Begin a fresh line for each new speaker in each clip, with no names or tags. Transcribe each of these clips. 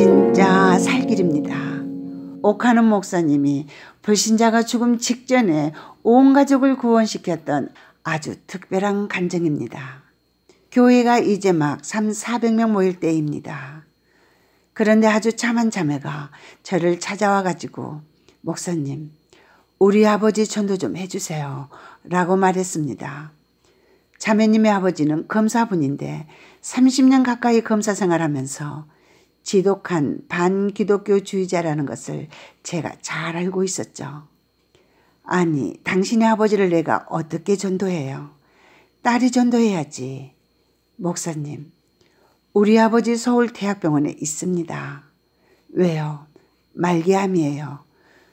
진짜 살길입니다. 옥하는 목사님이 불신자가 죽음 직전에 온 가족을 구원시켰던 아주 특별한 간증입니다. 교회가 이제 막 3, 400명 모일 때입니다. 그런데 아주 참한 자매가 저를 찾아와 가지고 목사님 우리 아버지 전도 좀 해주세요 라고 말했습니다. 자매님의 아버지는 검사분인데 30년 가까이 검사 생활하면서 지독한 반기독교주의자라는 것을 제가 잘 알고 있었죠. 아니 당신의 아버지를 내가 어떻게 전도해요? 딸이 전도해야지. 목사님 우리 아버지 서울대학병원에 있습니다. 왜요? 말기암이에요.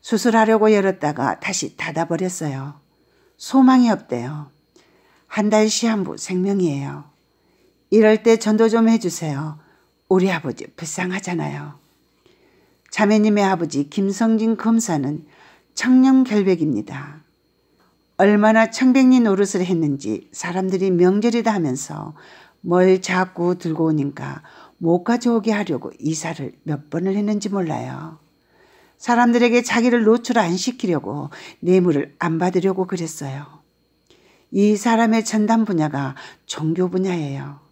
수술하려고 열었다가 다시 닫아버렸어요. 소망이 없대요. 한 달 시한부 생명이에요. 이럴 때 전도 좀 해주세요. 우리 아버지 불쌍하잖아요. 자매님의 아버지 김성진 검사는 청렴결백입니다. 얼마나 청백리 노릇을 했는지 사람들이 명절이다 하면서 뭘 자꾸 들고 오니까 못 가져오게 하려고 이사를 몇 번을 했는지 몰라요. 사람들에게 자기를 노출 안 시키려고 뇌물을 안 받으려고 그랬어요. 이 사람의 전담 분야가 종교 분야예요.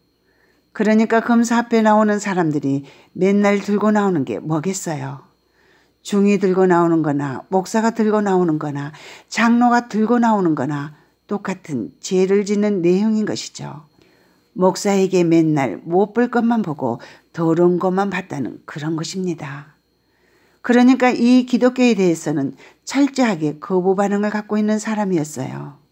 그러니까 검사 앞에 나오는 사람들이 맨날 들고 나오는 게 뭐겠어요. 중이 들고 나오는 거나 목사가 들고 나오는 거나 장로가 들고 나오는 거나 똑같은 죄를 짓는 내용인 것이죠. 목사에게 맨날 못 볼 것만 보고 더러운 것만 봤다는 그런 것입니다. 그러니까 이 기독교에 대해서는 철저하게 거부 반응을 갖고 있는 사람이었어요.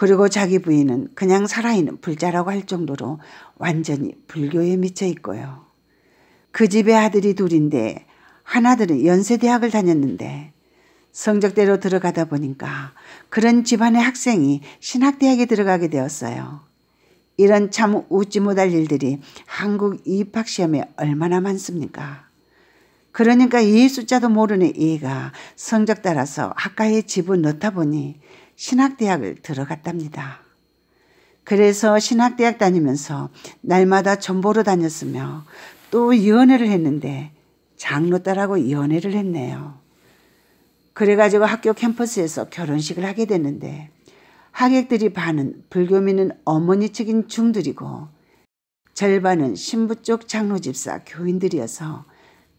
그리고 자기 부인은 그냥 살아있는 불자라고 할 정도로 완전히 불교에 미쳐 있고요. 그 집에 아들이 둘인데 하나들은 연세대학을 다녔는데 성적대로 들어가다 보니까 그런 집안의 학생이 신학대학에 들어가게 되었어요. 이런 참 웃지 못할 일들이 한국 입학시험에 얼마나 많습니까? 그러니까 이 숫자도 모르는 이가 성적 따라서 학과에 집어넣다 보니 신학대학을 들어갔답니다. 그래서 신학대학 다니면서 날마다 전보로 다녔으며 또 연애를 했는데 장로 딸하고 연애를 했네요. 그래가지고 학교 캠퍼스에서 결혼식을 하게 됐는데 하객들이 반은 불교 믿는 어머니 측인 중들이고 절반은 신부 쪽 장로 집사 교인들이어서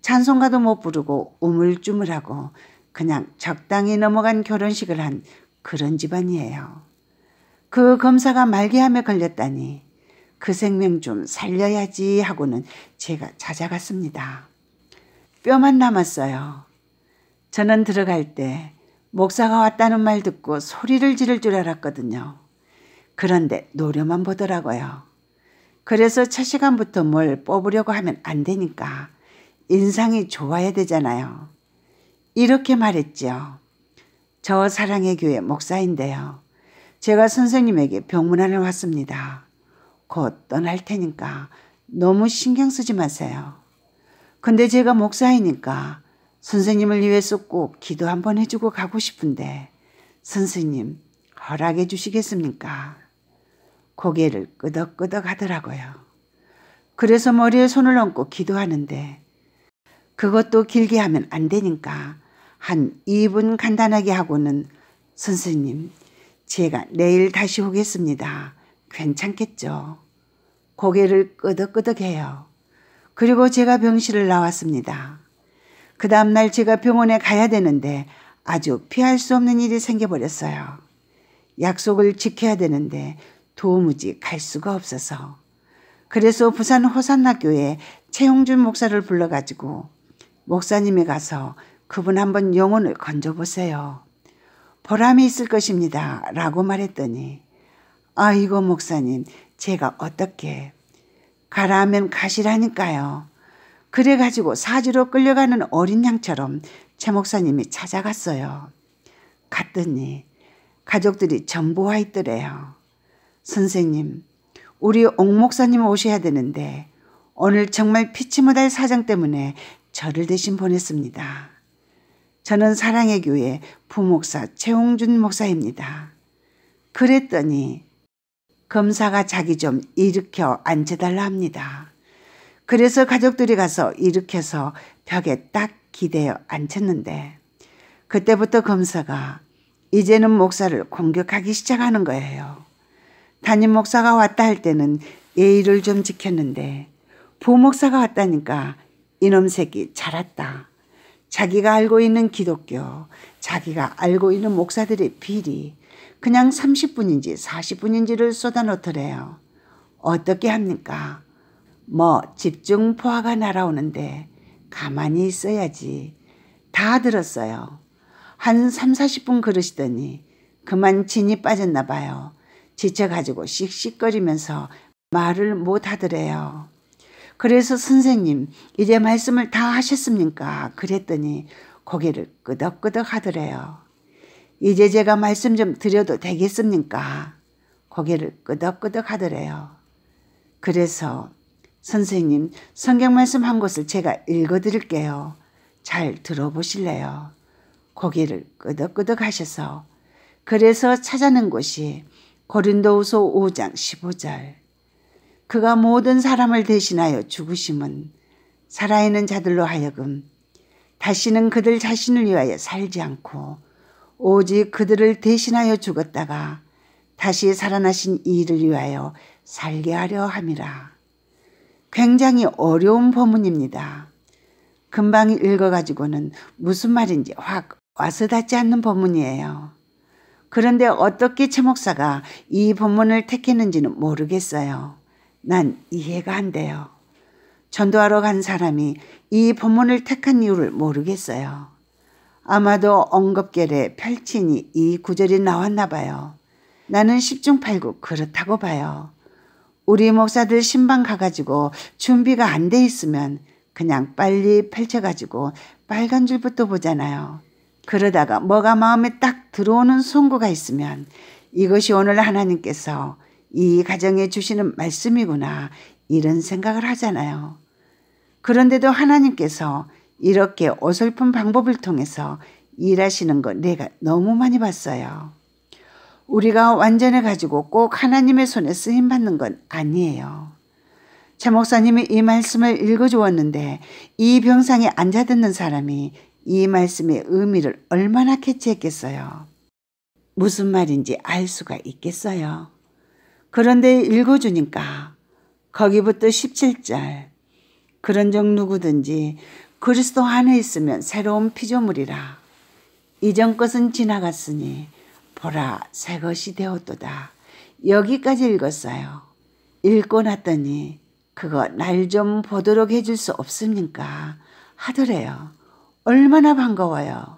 찬송가도 못 부르고 우물쭈물하고 그냥 적당히 넘어간 결혼식을 한 그런 집안이에요. 그 검사가 말기암에 걸렸다니 그 생명 좀 살려야지 하고는 제가 찾아갔습니다. 뼈만 남았어요. 저는 들어갈 때 목사가 왔다는 말 듣고 소리를 지를 줄 알았거든요. 그런데 노려만 보더라고요. 그래서 첫 시간부터 뭘 뽑으려고 하면 안 되니까 인상이 좋아야 되잖아요. 이렇게 말했죠. 저 사랑의 교회 목사인데요. 제가 선생님에게 병문안을 왔습니다. 곧 떠날 테니까 너무 신경 쓰지 마세요. 근데 제가 목사이니까 선생님을 위해서 꼭 기도 한번 해주고 가고 싶은데 선생님 허락해 주시겠습니까? 고개를 끄덕끄덕 하더라고요. 그래서 머리에 손을 얹고 기도하는데 그것도 길게 하면 안 되니까 한 2분 간단하게 하고는 선생님, 제가 내일 다시 오겠습니다. 괜찮겠죠? 고개를 끄덕끄덕해요. 그리고 제가 병실을 나왔습니다. 그 다음날 제가 병원에 가야 되는데 아주 피할 수 없는 일이 생겨버렸어요. 약속을 지켜야 되는데 도무지 갈 수가 없어서. 그래서 부산 호산학교에 최용준 목사를 불러가지고 목사님이 가서 그분 한번 영혼을 건져보세요. 보람이 있을 것입니다. 라고 말했더니 아이고 목사님 제가 어떻게 가라 하면 가시라니까요. 그래가지고 사지로 끌려가는 어린 양처럼 최 목사님이 찾아갔어요. 갔더니 가족들이 전부 와 있더래요. 선생님 우리 옥 목사님 오셔야 되는데 오늘 정말 피치 못할 사정 때문에 저를 대신 보냈습니다. 저는 사랑의 교회 부목사 최홍준 목사입니다. 그랬더니 검사가 자기 좀 일으켜 앉혀달라 합니다. 그래서 가족들이 가서 일으켜서 벽에 딱 기대어 앉혔는데 그때부터 검사가 이제는 목사를 공격하기 시작하는 거예요. 담임 목사가 왔다 할 때는 예의를 좀 지켰는데 부목사가 왔다니까 이놈 새끼 잘왔다. 자기가 알고 있는 기독교, 자기가 알고 있는 목사들의 비리, 그냥 30분인지 40분인지를 쏟아놓더래요. 어떻게 합니까? 뭐 집중 포화가 날아오는데 가만히 있어야지. 다 들었어요. 한 3, 40분 그러시더니 그만 진이 빠졌나 봐요. 지쳐가지고 씩씩거리면서 말을 못 하더래요. 그래서 선생님 이제 말씀을 다 하셨습니까? 그랬더니 고개를 끄덕끄덕 하더래요. 이제 제가 말씀 좀 드려도 되겠습니까? 고개를 끄덕끄덕 하더래요. 그래서 선생님 성경 말씀 한 곳을 제가 읽어 드릴게요. 잘 들어보실래요? 고개를 끄덕끄덕 하셔서 그래서 찾아낸 곳이 고린도후서 5장 15절 그가 모든 사람을 대신하여 죽으심은 살아있는 자들로 하여금 다시는 그들 자신을 위하여 살지 않고 오직 그들을 대신하여 죽었다가 다시 살아나신 이를 위하여 살게 하려 함이라. 굉장히 어려운 본문입니다. 금방 읽어가지고는 무슨 말인지 확 와서 닿지 않는 본문이에요. 그런데 어떻게 최 목사가 이 본문을 택했는지는 모르겠어요. 난 이해가 안 돼요. 전도하러 간 사람이 이 본문을 택한 이유를 모르겠어요. 아마도 언급결에 펼치니 이 구절이 나왔나 봐요. 나는 십중팔구 그렇다고 봐요. 우리 목사들 신방 가가지고 준비가 안 돼 있으면 그냥 빨리 펼쳐가지고 빨간 줄부터 보잖아요. 그러다가 뭐가 마음에 딱 들어오는 송구가 있으면 이것이 오늘 하나님께서 이 가정에 주시는 말씀이구나 이런 생각을 하잖아요. 그런데도 하나님께서 이렇게 어설픈 방법을 통해서 일하시는 거 내가 너무 많이 봤어요. 우리가 완전해 가지고 꼭 하나님의 손에 쓰임 받는 건 아니에요. 차 목사님이 이 말씀을 읽어 주었는데 이 병상에 앉아 듣는 사람이 이 말씀의 의미를 얼마나 캐치했겠어요. 무슨 말인지 알 수가 있겠어요. 그런데 읽어주니까 거기부터 17절 그런 적 누구든지 그리스도 안에 있으면 새로운 피조물이라 이전 것은 지나갔으니 보라 새 것이 되었도다. 여기까지 읽었어요. 읽고 났더니 그거 날 좀 보도록 해줄 수 없습니까? 하더래요. 얼마나 반가워요.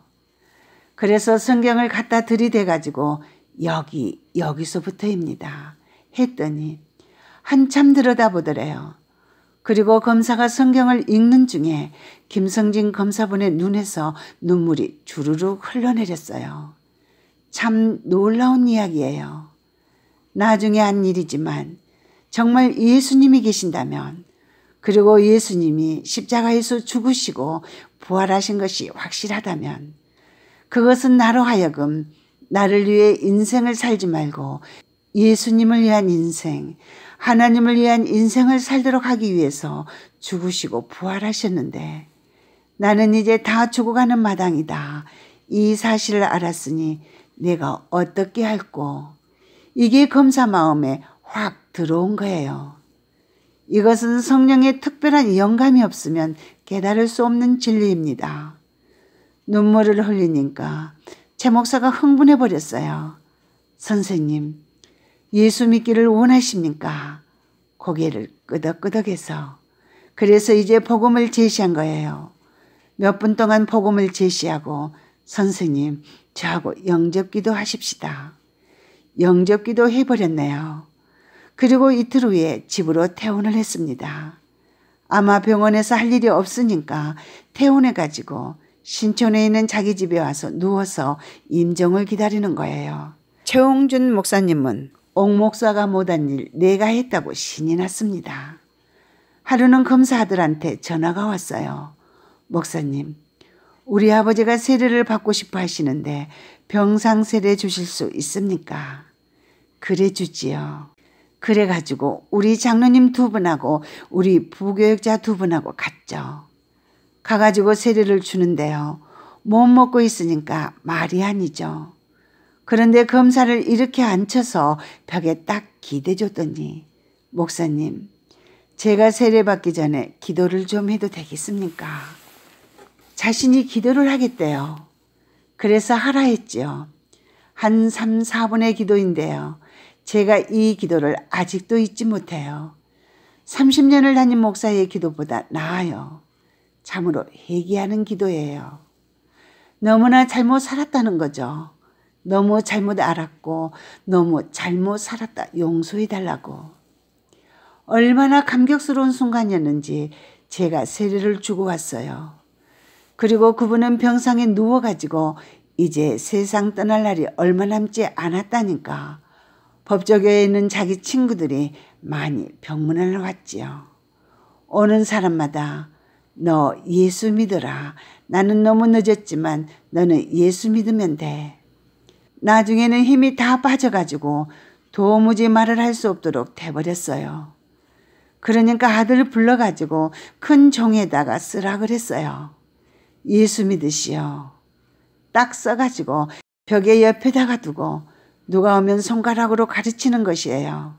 그래서 성경을 갖다 들이대 가지고 여기 여기서부터입니다. 했더니 한참 들여다보더래요. 그리고 검사가 성경을 읽는 중에 김성진 검사분의 눈에서 눈물이 주르륵 흘러내렸어요. 참 놀라운 이야기예요. 나중에 한 일이지만 정말 예수님이 계신다면 그리고 예수님이 십자가에서 죽으시고 부활하신 것이 확실하다면 그것은 나로 하여금 나를 위해 인생을 살지 말고 예수님을 위한 인생, 하나님을 위한 인생을 살도록 하기 위해서 죽으시고 부활하셨는데 나는 이제 다 죽어가는 마당이다. 이 사실을 알았으니 내가 어떻게 할꼬? 이게 검사 마음에 확 들어온 거예요. 이것은 성령의 특별한 영감이 없으면 깨달을 수 없는 진리입니다. 눈물을 흘리니까 제 목사가 흥분해 버렸어요. 선생님, 예수 믿기를 원하십니까? 고개를 끄덕끄덕해서. 그래서 이제 복음을 제시한 거예요. 몇 분 동안 복음을 제시하고 선생님, 저하고 영접기도 하십시다. 영접기도 해버렸네요. 그리고 이틀 후에 집으로 퇴원을 했습니다. 아마 병원에서 할 일이 없으니까 퇴원해가지고 신촌에 있는 자기 집에 와서 누워서 임종을 기다리는 거예요. 최홍준 목사님은 옥 목사가 못한 일 내가 했다고 신이 났습니다. 하루는 검사들한테 전화가 왔어요. 목사님, 우리 아버지가 세례를 받고 싶어 하시는데 병상 세례 주실 수 있습니까? 그래 주지요. 그래가지고 우리 장로님 두 분하고 우리 부교육자 두 분하고 갔죠. 가가지고 세례를 주는데요. 못 먹고 있으니까 말이 아니죠. 그런데 검사를 이렇게 앉혀서 벽에 딱 기대줬더니 목사님 제가 세례받기 전에 기도를 좀 해도 되겠습니까? 자신이 기도를 하겠대요. 그래서 하라 했지요. 한 3, 4분의 기도인데요. 제가 이 기도를 아직도 잊지 못해요. 30년을 다닌 목사의 기도보다 나아요. 참으로 회개하는 기도예요. 너무나 잘못 살았다는 거죠. 너무 잘못 알았고 너무 잘못 살았다 용서해 달라고. 얼마나 감격스러운 순간이었는지 제가 세례를 주고 왔어요. 그리고 그분은 병상에 누워가지고 이제 세상 떠날 날이 얼마 남지 않았다니까 법조교에 있는 자기 친구들이 많이 병문안을 왔지요. 오는 사람마다 너 예수 믿어라. 나는 너무 늦었지만 너는 예수 믿으면 돼. 나중에는 힘이 다 빠져가지고 도무지 말을 할 수 없도록 돼버렸어요. 그러니까 아들을 불러가지고 큰 종에다가 쓰라 그랬어요. 예수 믿으시오. 딱 써가지고 벽에 옆에다가 두고 누가 오면 손가락으로 가르치는 것이에요.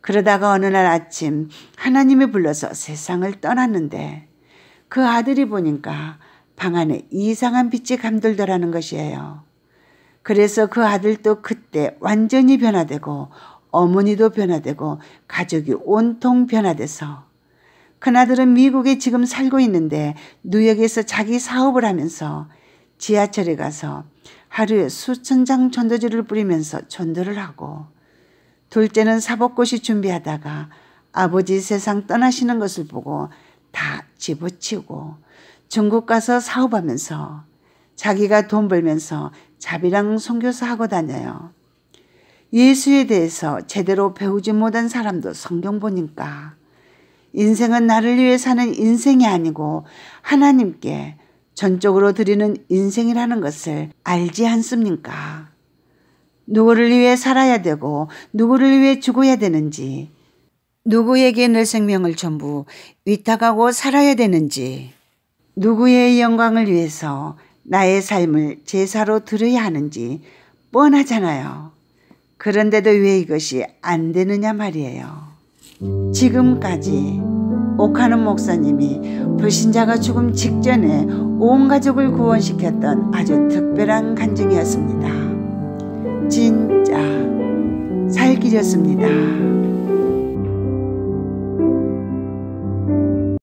그러다가 어느 날 아침 하나님이 불러서 세상을 떠났는데 그 아들이 보니까 방 안에 이상한 빛이 감돌더라는 것이에요. 그래서 그 아들도 그때 완전히 변화되고 어머니도 변화되고 가족이 온통 변화돼서 큰아들은 미국에 지금 살고 있는데 뉴욕에서 자기 사업을 하면서 지하철에 가서 하루에 수천 장 전도지를 뿌리면서 전도를 하고 둘째는 사법고시 준비하다가 아버지 세상 떠나시는 것을 보고 다 집어치우고 중국 가서 사업하면서 자기가 돈 벌면서 자비랑 선교사 하고 다녀요. 예수에 대해서 제대로 배우지 못한 사람도 성경 보니까 인생은 나를 위해 사는 인생이 아니고 하나님께 전적으로 드리는 인생이라는 것을 알지 않습니까? 누구를 위해 살아야 되고 누구를 위해 죽어야 되는지 누구에게 내 생명을 전부 위탁하고 살아야 되는지 누구의 영광을 위해서 나의 삶을 제사로 드려야 하는지 뻔하잖아요. 그런데도 왜 이것이 안 되느냐 말이에요. 지금까지 옥하는 목사님이 불신자가 죽음 직전에 온 가족을 구원시켰던 아주 특별한 간증이었습니다. 진짜 살길이었습니다.